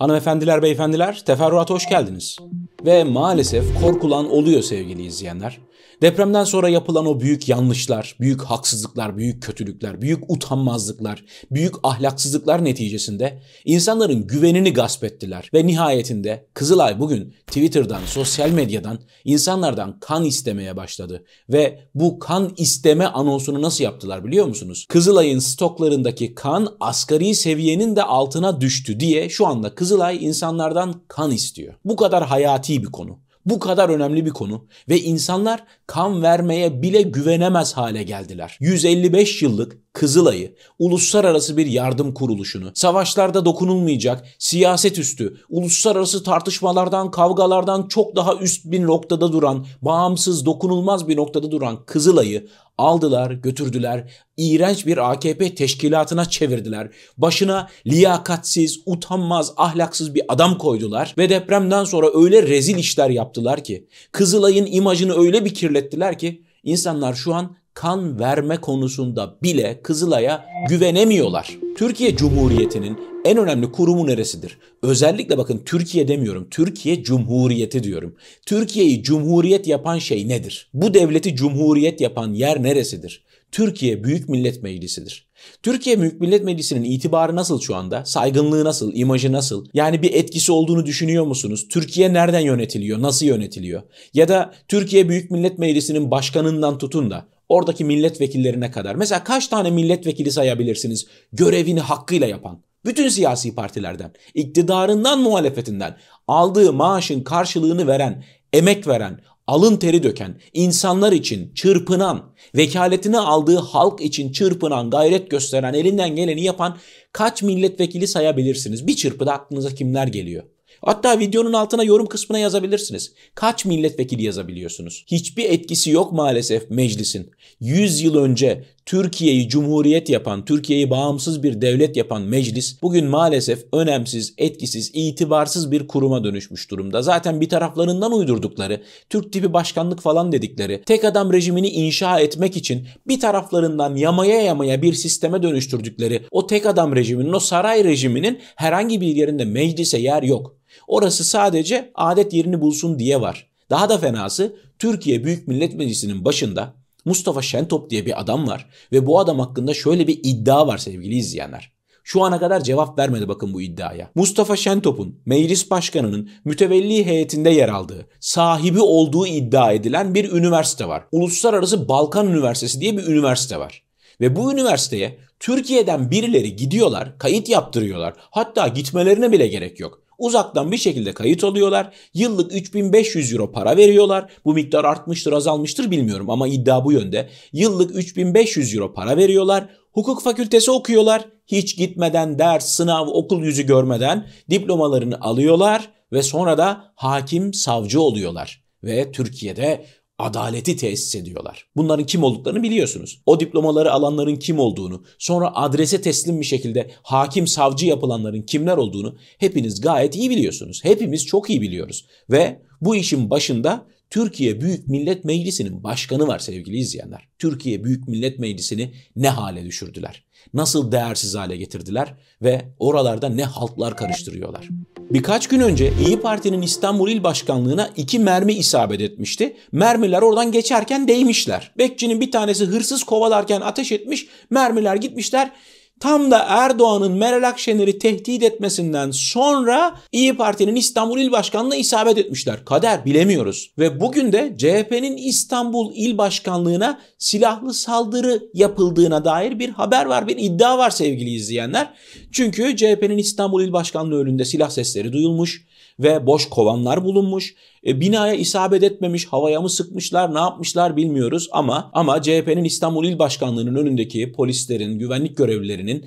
Hanımefendiler, beyefendiler, teferruata hoş geldiniz. Ve maalesef korkulan oluyor sevgili izleyenler. Depremden sonra yapılan o büyük yanlışlar, büyük haksızlıklar, büyük kötülükler, büyük utanmazlıklar, büyük ahlaksızlıklar neticesinde insanların güvenini gasp ettiler. Ve nihayetinde Kızılay bugün Twitter'dan, sosyal medyadan insanlardan kan istemeye başladı. Ve bu kan isteme anonsunu nasıl yaptılar biliyor musunuz? Kızılay'ın stoklarındaki kan asgari seviyenin de altına düştü diye şu anda Kızılay insanlardan kan istiyor. Bu kadar hayati bir konu. Bu kadar önemli bir konu ve insanlar kan vermeye bile güvenemez hale geldiler. 155 yıllık Kızılay'ı, uluslararası bir yardım kuruluşunu, savaşlarda dokunulmayacak, siyaset üstü, uluslararası tartışmalardan, kavgalardan çok daha üst bir noktada duran, bağımsız, dokunulmaz bir noktada duran Kızılay'ı aldılar, götürdüler, iğrenç bir AKP teşkilatına çevirdiler. Başına liyakatsiz, utanmaz, ahlaksız bir adam koydular ve depremden sonra öyle rezil işler yaptılar ki, Kızılay'ın imajını öyle bir kirlettiler ki insanlar şu an kan verme konusunda bile Kızılay'a güvenemiyorlar. Türkiye Cumhuriyeti'nin en önemli kurumu neresidir? Özellikle bakın Türkiye demiyorum, Türkiye Cumhuriyeti diyorum. Türkiye'yi cumhuriyet yapan şey nedir? Bu devleti cumhuriyet yapan yer neresidir? Türkiye Büyük Millet Meclisi'dir. Türkiye Büyük Millet Meclisi'nin itibarı nasıl şu anda? Saygınlığı nasıl? imajı nasıl? Yani bir etkisi olduğunu düşünüyor musunuz? Türkiye nereden yönetiliyor? Nasıl yönetiliyor? Ya da Türkiye Büyük Millet Meclisi'nin başkanından tutun da oradaki milletvekillerine kadar. Mesela kaç tane milletvekili sayabilirsiniz görevini hakkıyla yapan? Bütün siyasi partilerden, iktidarından muhalefetinden aldığı maaşın karşılığını veren, emek veren, alın teri döken, insanlar için çırpınan, vekaletini aldığı halk için çırpınan, gayret gösteren, elinden geleni yapan kaç milletvekili sayabilirsiniz? Bir çırpıda aklınıza kimler geliyor? Hatta videonun altına yorum kısmına yazabilirsiniz. Kaç milletvekili yazabiliyorsunuz? Hiçbir etkisi yok maalesef meclisin. 100 yıl önce Türkiye'yi cumhuriyet yapan, Türkiye'yi bağımsız bir devlet yapan meclis bugün maalesef önemsiz, etkisiz, itibarsız bir kuruma dönüşmüş durumda. Zaten bir taraflarından uydurdukları, Türk tipi başkanlık falan dedikleri, tek adam rejimini inşa etmek için bir taraflarından yamaya yamaya bir sisteme dönüştürdükleri o tek adam rejiminin, o saray rejiminin herhangi bir yerinde meclise yer yok. Orası sadece adet yerini bulsun diye var. Daha da fenası Türkiye Büyük Millet Meclisi'nin başında Mustafa Şentop diye bir adam var ve bu adam hakkında şöyle bir iddia var sevgili izleyenler. Şu ana kadar cevap vermedi bakın bu iddiaya. Mustafa Şentop'un meclis başkanının mütevelli heyetinde yer aldığı, sahibi olduğu iddia edilen bir üniversite var. Uluslararası Balkan Üniversitesi diye bir üniversite var. Ve bu üniversiteye Türkiye'den birileri gidiyorlar, kayıt yaptırıyorlar. Hatta gitmelerine bile gerek yok. Uzaktan bir şekilde kayıt oluyorlar. Yıllık 3500 euro para veriyorlar. Bu miktar artmıştır azalmıştır bilmiyorum ama iddia bu yönde. Yıllık 3500 euro para veriyorlar. Hukuk fakültesi okuyorlar. Hiç gitmeden ders, sınav, okul yüzü görmeden diplomalarını alıyorlar ve sonra da hakim, savcı oluyorlar. Ve Türkiye'de adaleti tesis ediyorlar. Bunların kim olduklarını biliyorsunuz. O diplomaları alanların kim olduğunu, sonra adrese teslim bir şekilde hakim savcı yapılanların kimler olduğunu hepiniz gayet iyi biliyorsunuz. Hepimiz çok iyi biliyoruz. Ve bu işin başında Türkiye Büyük Millet Meclisi'nin başkanı var sevgili izleyenler. Türkiye Büyük Millet Meclisi'ni ne hale düşürdüler? Nasıl değersiz hale getirdiler ve oralarda ne halklar karıştırıyorlar? Birkaç gün önce İyi Parti'nin İstanbul İl Başkanlığı'na iki mermi isabet etmişti. Mermiler oradan geçerken değmişler. Bekçinin bir tanesi hırsız kovalarken ateş etmiş. Mermiler gitmişler. Tam da Erdoğan'ın Meral Akşener'i tehdit etmesinden sonra İyi Parti'nin İstanbul İl Başkanlığı'na isabet etmişler. Kader bilemiyoruz. Ve bugün de CHP'nin İstanbul İl Başkanlığı'na silahlı saldırı yapıldığına dair bir haber var, bir iddia var sevgili izleyenler. Çünkü CHP'nin İstanbul İl Başkanlığı önünde silah sesleri duyulmuş ve boş kovanlar bulunmuş. E, binaya isabet etmemiş, havaya mı sıkmışlar, ne yapmışlar bilmiyoruz ama ama CHP'nin İstanbul İl Başkanlığı'nın önündeki polislerin, güvenlik görevlilerinin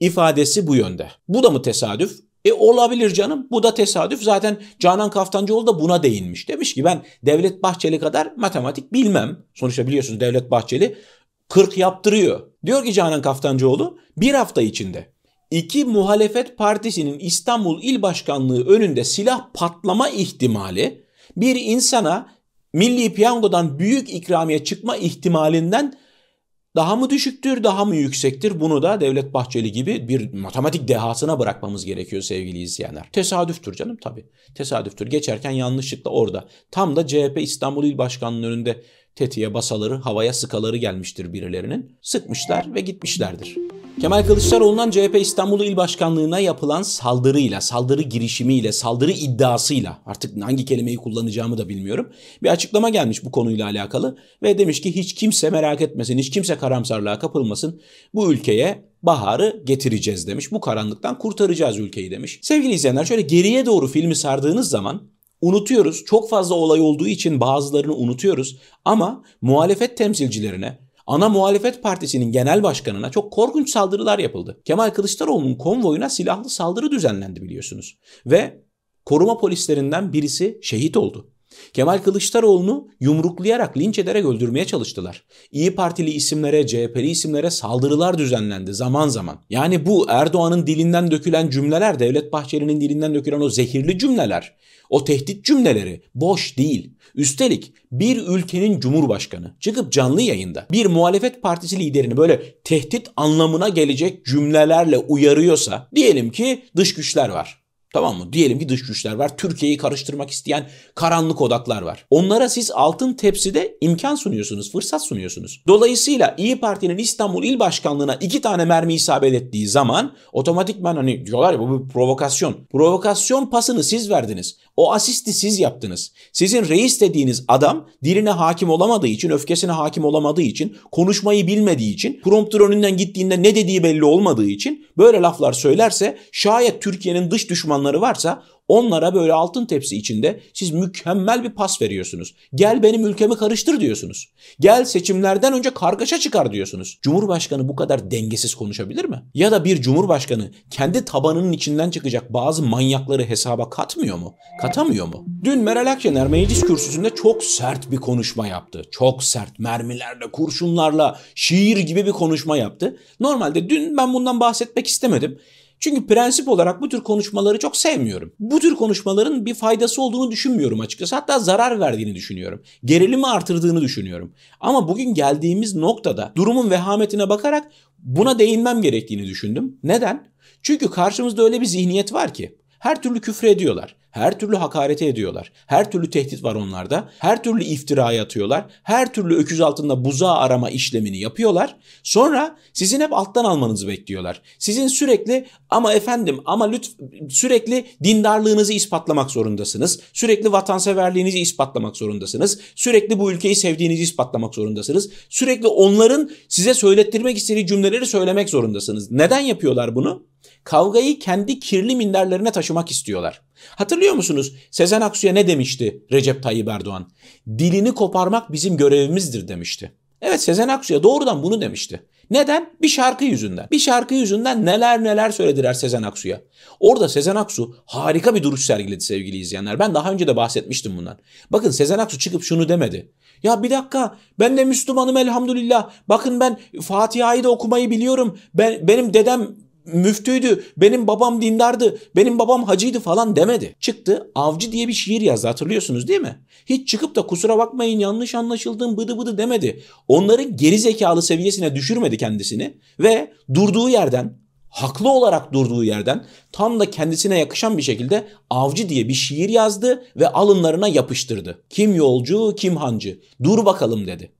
ifadesi bu yönde. Bu da mı tesadüf? E olabilir canım. Bu da tesadüf. Zaten Canan Kaftancıoğlu da buna değinmiş. Demiş ki ben Devlet Bahçeli kadar matematik bilmem. Sonuçta biliyorsunuz Devlet Bahçeli 40 yaptırıyor. Diyor ki Canan Kaftancıoğlu bir hafta içinde iki muhalefet partisinin İstanbul İl Başkanlığı önünde silah patlama ihtimali bir insana Milli Piyango'dan büyük ikramiye çıkma ihtimalinden daha mı düşüktür, daha mı yüksektir? Bunu da Devlet Bahçeli gibi bir matematik dehasına bırakmamız gerekiyor sevgili izleyenler. Tesadüftür canım tabii. Tesadüftür. Geçerken yanlışlıkla orada. Tam da CHP İstanbul İl Başkanı'nın önünde tetiğe basaları, havaya sıkaları gelmiştir birilerinin. Sıkmışlar ve gitmişlerdir. Kemal Kılıçdaroğlu'ndan CHP İstanbul İl Başkanlığı'na yapılan saldırıyla, saldırı girişimiyle, saldırı iddiasıyla artık hangi kelimeyi kullanacağımı da bilmiyorum. Bir açıklama gelmiş bu konuyla alakalı ve demiş ki hiç kimse merak etmesin, hiç kimse karamsarlığa kapılmasın. Bu ülkeye baharı getireceğiz demiş. Bu karanlıktan kurtaracağız ülkeyi demiş. Sevgili izleyenler şöyle geriye doğru filmi sardığınız zaman unutuyoruz. Çok fazla olay olduğu için bazılarını unutuyoruz. Ama muhalefet temsilcilerine, ana muhalefet partisinin genel başkanına çok korkunç saldırılar yapıldı. Kemal Kılıçdaroğlu'nun konvoyuna silahlı saldırı düzenlendi biliyorsunuz. Ve koruma polislerinden birisi şehit oldu. Kemal Kılıçdaroğlu'nu yumruklayarak, linç ederek öldürmeye çalıştılar. İyi Partili isimlere, CHP'li isimlere saldırılar düzenlendi zaman zaman. Yani bu Erdoğan'ın dilinden dökülen cümleler, Devlet Bahçeli'nin dilinden dökülen o zehirli cümleler, o tehdit cümleleri boş değil. Üstelik bir ülkenin cumhurbaşkanı çıkıp canlı yayında bir muhalefet partisi liderini böyle tehdit anlamına gelecek cümlelerle uyarıyorsa diyelim ki dış güçler var. Tamam mı? Diyelim ki dış güçler var. Türkiye'yi karıştırmak isteyen karanlık odaklar var. Onlara siz altın tepside imkan sunuyorsunuz, fırsat sunuyorsunuz. Dolayısıyla İyi Parti'nin İstanbul İl Başkanlığı'na iki tane mermi isabet ettiği zaman otomatikman hani diyorlar ya bu bir provokasyon. Provokasyon pasını siz verdiniz. O asisti siz yaptınız. Sizin reis dediğiniz adam diline hakim olamadığı için, öfkesine hakim olamadığı için, konuşmayı bilmediği için, prompter önünden gittiğinde ne dediği belli olmadığı için böyle laflar söylerse şayet Türkiye'nin dış düşmanları varsa Onlara böyle altın tepsi içinde siz mükemmel bir pas veriyorsunuz. Gel benim ülkemi karıştır diyorsunuz. Gel seçimlerden önce kargaşa çıkar diyorsunuz. Cumhurbaşkanı bu kadar dengesiz konuşabilir mi? Ya da bir cumhurbaşkanı kendi tabanının içinden çıkacak bazı manyakları hesaba katmıyor mu? Katamıyor mu? Dün Meral Akşener meclis kürsüsünde çok sert bir konuşma yaptı. Çok sert mermilerle, kurşunlarla, şiir gibi bir konuşma yaptı. Normalde dün ben bundan bahsetmek istemedim. Çünkü prensip olarak bu tür konuşmaları çok sevmiyorum. Bu tür konuşmaların bir faydası olduğunu düşünmüyorum açıkçası. Hatta zarar verdiğini düşünüyorum. Gerilimi artırdığını düşünüyorum. Ama bugün geldiğimiz noktada durumun vehametine bakarak buna değinmem gerektiğini düşündüm. Neden? Çünkü karşımızda öyle bir zihniyet var ki her türlü küfür ediyorlar. Her türlü hakarete ediyorlar. Her türlü tehdit var onlarda. Her türlü iftira atıyorlar. Her türlü öküz altında buzağı arama işlemini yapıyorlar. Sonra sizin hep alttan almanızı bekliyorlar. Sizin sürekli ama efendim ama lütf sürekli dindarlığınızı ispatlamak zorundasınız. Sürekli vatanseverliğinizi ispatlamak zorundasınız. Sürekli bu ülkeyi sevdiğinizi ispatlamak zorundasınız. Sürekli onların size söylettirmek istediği cümleleri söylemek zorundasınız. Neden yapıyorlar bunu? Kavgayı kendi kirli minderlerine taşımak istiyorlar. Hatırlıyor musunuz? Sezen Aksu'ya ne demişti Recep Tayyip Erdoğan? Dilini koparmak bizim görevimizdir demişti. Evet Sezen Aksu'ya doğrudan bunu demişti. Neden? Bir şarkı yüzünden. Bir şarkı yüzünden neler neler söylediler Sezen Aksu'ya. Orada Sezen Aksu harika bir duruş sergiledi sevgili izleyenler. Ben daha önce de bahsetmiştim bundan. Bakın Sezen Aksu çıkıp şunu demedi. Ya bir dakika ben de Müslümanım elhamdülillah. Bakın ben Fatiha'yı da okumayı biliyorum. Ben, benim dedem müftüydü, benim babam dindardı, benim babam hacıydı falan demedi. Çıktı avcı diye bir şiir yazdı hatırlıyorsunuz değil mi? Hiç çıkıp da kusura bakmayın yanlış anlaşıldım bıdı bıdı demedi. Onların geri zekalı seviyesine düşürmedi kendisini ve durduğu yerden haklı olarak durduğu yerden tam da kendisine yakışan bir şekilde avcı diye bir şiir yazdı ve alınlarına yapıştırdı. Kim yolcu, kim hancı. Dur bakalım dedi.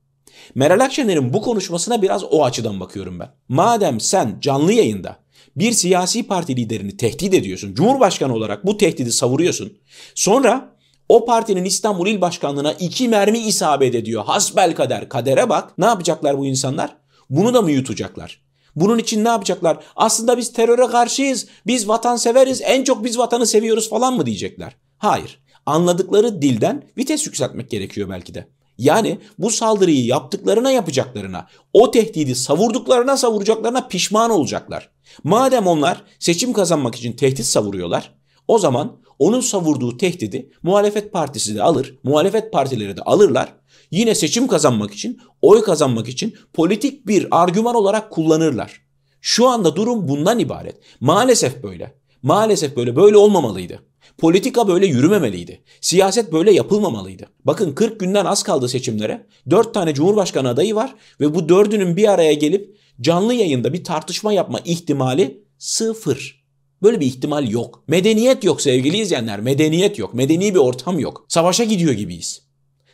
Meral Akşener'in bu konuşmasına biraz o açıdan bakıyorum ben. Madem sen canlı yayında bir siyasi parti liderini tehdit ediyorsun. Cumhurbaşkanı olarak bu tehdidi savuruyorsun. Sonra o partinin İstanbul İl Başkanlığı'na iki mermi isabet ediyor. Hasbel kader. Kadere bak. Ne yapacaklar bu insanlar? Bunu da mı yutacaklar? Bunun için ne yapacaklar? Aslında biz teröre karşıyız. Biz vatan severiz. En çok biz vatanı seviyoruz falan mı diyecekler? Hayır. Anladıkları dilden vites yükseltmek gerekiyor belki de. Yani bu saldırıyı yaptıklarına yapacaklarına, o tehdidi savurduklarına savuracaklarına pişman olacaklar. Madem onlar seçim kazanmak için tehdit savuruyorlar, o zaman onun savurduğu tehdidi muhalefet partisi de alır, muhalefet partileri de alırlar. Yine seçim kazanmak için, oy kazanmak için politik bir argüman olarak kullanırlar. Şu anda durum bundan ibaret. Maalesef böyle. Maalesef böyle. Böyle olmamalıydı. Politika böyle yürümemeliydi. Siyaset böyle yapılmamalıydı. Bakın 40 günden az kaldı seçimlere. 4 tane Cumhurbaşkanı adayı var ve bu dördünün bir araya gelip canlı yayında bir tartışma yapma ihtimali sıfır. Böyle bir ihtimal yok. Medeniyet yok sevgili izleyenler. Medeniyet yok. Medeni bir ortam yok. Savaşa gidiyor gibiyiz.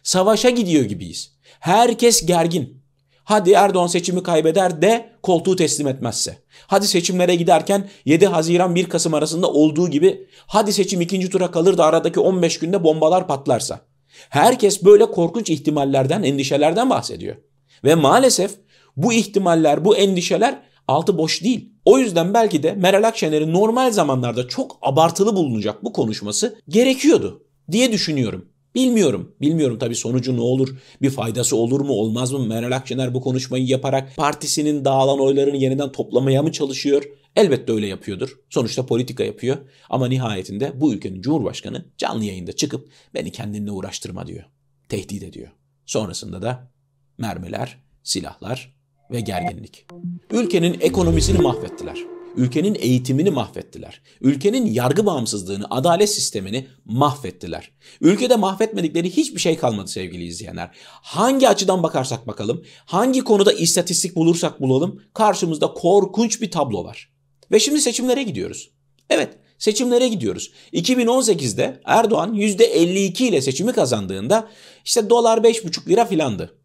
Savaşa gidiyor gibiyiz. Herkes gergin. Hadi Erdoğan seçimi kaybeder de koltuğu teslim etmezse. Hadi seçimlere giderken 7 Haziran 1 Kasım arasında olduğu gibi hadi seçim ikinci tura kalır da aradaki 15 günde bombalar patlarsa. Herkes böyle korkunç ihtimallerden, endişelerden bahsediyor. Ve maalesef bu ihtimaller, bu endişeler altı boş değil. O yüzden belki de Meral Akşener'in normal zamanlarda çok abartılı bulunacak bu konuşması gerekiyordu diye düşünüyorum. Bilmiyorum. Bilmiyorum tabii sonucu ne olur? Bir faydası olur mu olmaz mı? Meral Akşener bu konuşmayı yaparak partisinin dağılan oylarını yeniden toplamaya mı çalışıyor? Elbette öyle yapıyordur. Sonuçta politika yapıyor. Ama nihayetinde bu ülkenin Cumhurbaşkanı canlı yayında çıkıp beni kendinle uğraştırma diyor. Tehdit ediyor. Sonrasında da mermiler, silahlar ve gerginlik. Ülkenin ekonomisini mahvettiler. Ülkenin eğitimini mahvettiler. Ülkenin yargı bağımsızlığını, adalet sistemini mahvettiler. Ülkede mahvetmedikleri hiçbir şey kalmadı sevgili izleyenler. Hangi açıdan bakarsak bakalım, hangi konuda istatistik bulursak bulalım karşımızda korkunç bir tablo var. Ve şimdi seçimlere gidiyoruz. Evet, seçimlere gidiyoruz. 2018'de Erdoğan %52 ile seçimi kazandığında işte dolar 5,5 lira filandı.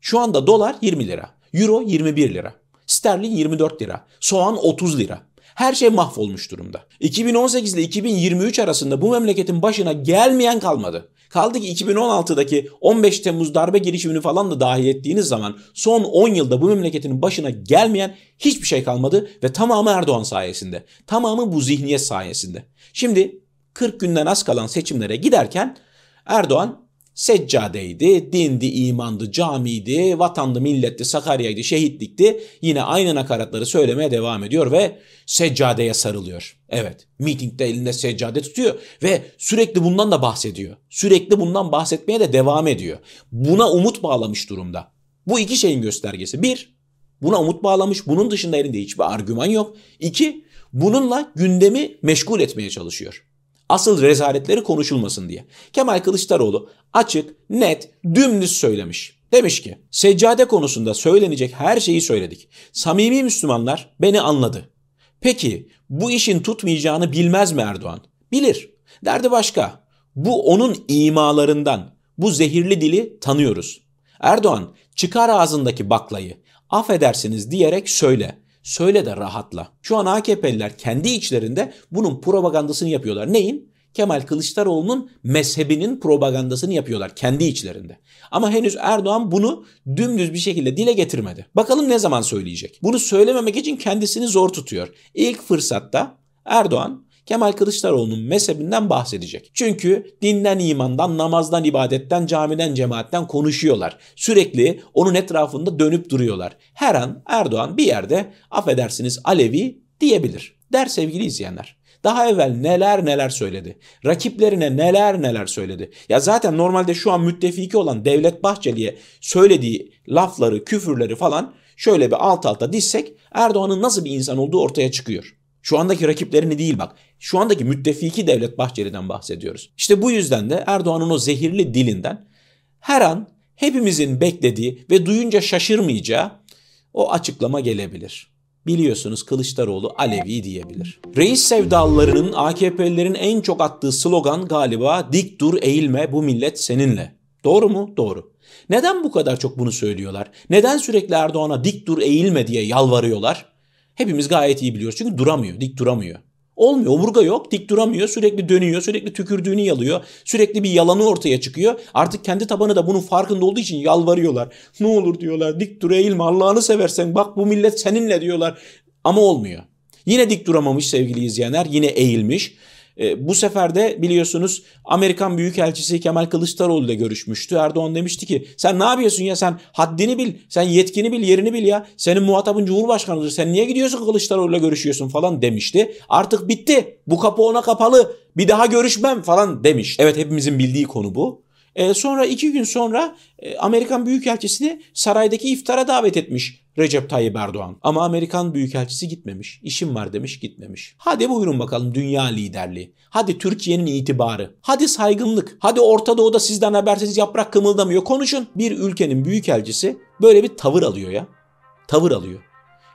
Şu anda dolar 20 lira, euro 21 lira. Sterlin 24 lira. Soğan 30 lira. Her şey mahvolmuş durumda. 2018 ile 2023 arasında bu memleketin başına gelmeyen kalmadı. Kaldı ki 2016'daki 15 Temmuz darbe girişimini falan da dahil ettiğiniz zaman son 10 yılda bu memleketin başına gelmeyen hiçbir şey kalmadı ve tamamı Erdoğan sayesinde. Tamamı bu zihniyet sayesinde. Şimdi 40 günden az kalan seçimlere giderken Erdoğan seccadeydi, dindi, imandı, camiydi, vatandı, milletti, Sakarya'ydı, şehitlikti. Yine aynı nakaratları söylemeye devam ediyor ve seccadeye sarılıyor. Evet, mitingde elinde seccade tutuyor ve sürekli bundan da bahsediyor. Sürekli bundan bahsetmeye de devam ediyor. Buna umut bağlamış durumda. Bu iki şeyin göstergesi. Bir, buna umut bağlamış, bunun dışında elinde hiçbir argüman yok. İki, bununla gündemi meşgul etmeye çalışıyor asıl rezaletleri konuşulmasın diye. Kemal Kılıçdaroğlu açık, net, dümdüz söylemiş. Demiş ki seccade konusunda söylenecek her şeyi söyledik. Samimi Müslümanlar beni anladı. Peki bu işin tutmayacağını bilmez mi Erdoğan? Bilir. Derdi başka. Bu onun imalarından. Bu zehirli dili tanıyoruz. Erdoğan çıkar ağzındaki baklayı affedersiniz diyerek söyle. Söyle de rahatla. Şu an AKP'liler kendi içlerinde bunun propagandasını yapıyorlar. Neyin? Kemal Kılıçdaroğlu'nun mezhebinin propagandasını yapıyorlar kendi içlerinde. Ama henüz Erdoğan bunu dümdüz bir şekilde dile getirmedi. Bakalım ne zaman söyleyecek? Bunu söylememek için kendisini zor tutuyor. İlk fırsatta Erdoğan Kemal Kılıçdaroğlu'nun mezhebinden bahsedecek. Çünkü dinden, imandan, namazdan, ibadetten, camiden, cemaatten konuşuyorlar. Sürekli onun etrafında dönüp duruyorlar. Her an Erdoğan bir yerde affedersiniz Alevi diyebilir. Der sevgili izleyenler. Daha evvel neler neler söyledi. Rakiplerine neler neler söyledi. Ya zaten normalde şu an müttefiki olan Devlet Bahçeli'ye söylediği lafları, küfürleri falan şöyle bir alt alta dizsek Erdoğan'ın nasıl bir insan olduğu ortaya çıkıyor. Şu andaki rakiplerini değil bak. Şu andaki müttefiki Devlet Bahçeli'den bahsediyoruz. İşte bu yüzden de Erdoğan'ın o zehirli dilinden her an hepimizin beklediği ve duyunca şaşırmayacağı o açıklama gelebilir. Biliyorsunuz Kılıçdaroğlu Alevi diyebilir. Reis sevdalılarının AKP'lilerin en çok attığı slogan galiba dik dur eğilme bu millet seninle. Doğru mu? Doğru. Neden bu kadar çok bunu söylüyorlar? Neden sürekli Erdoğan'a dik dur eğilme diye yalvarıyorlar? Hepimiz gayet iyi biliyoruz. Çünkü duramıyor, dik duramıyor. Olmuyor. Omurga yok. Dik duramıyor. Sürekli dönüyor. Sürekli tükürdüğünü yalıyor. Sürekli bir yalanı ortaya çıkıyor. Artık kendi tabanı da bunun farkında olduğu için yalvarıyorlar. Ne olur diyorlar. Dik dur eğilme. Allah'ını seversen. Bak bu millet seninle diyorlar. Ama olmuyor. Yine dik duramamış sevgili izleyenler. Yine eğilmiş. E, bu sefer de biliyorsunuz Amerikan Büyükelçisi Kemal Kılıçdaroğlu ile görüşmüştü. Erdoğan demişti ki sen ne yapıyorsun ya sen haddini bil, sen yetkini bil, yerini bil ya. Senin muhatabın Cumhurbaşkanıdır. Sen niye gidiyorsun Kılıçdaroğlu ile görüşüyorsun falan demişti. Artık bitti. Bu kapı ona kapalı. Bir daha görüşmem falan demiş. Evet hepimizin bildiği konu bu. E, sonra iki gün sonra e, Amerikan Büyükelçisini saraydaki iftara davet etmiş Recep Tayyip Erdoğan. Ama Amerikan Büyükelçisi gitmemiş. İşim var demiş gitmemiş. Hadi buyurun bakalım dünya liderliği. Hadi Türkiye'nin itibarı. Hadi saygınlık. Hadi Orta Doğu'da sizden habersiz yaprak kımıldamıyor. Konuşun. Bir ülkenin büyükelçisi böyle bir tavır alıyor ya. Tavır alıyor.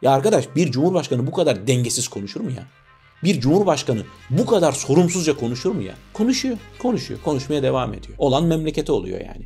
Ya arkadaş bir cumhurbaşkanı bu kadar dengesiz konuşur mu ya? Bir cumhurbaşkanı bu kadar sorumsuzca konuşur mu ya? Konuşuyor, konuşuyor, konuşmaya devam ediyor. Olan memlekete oluyor yani.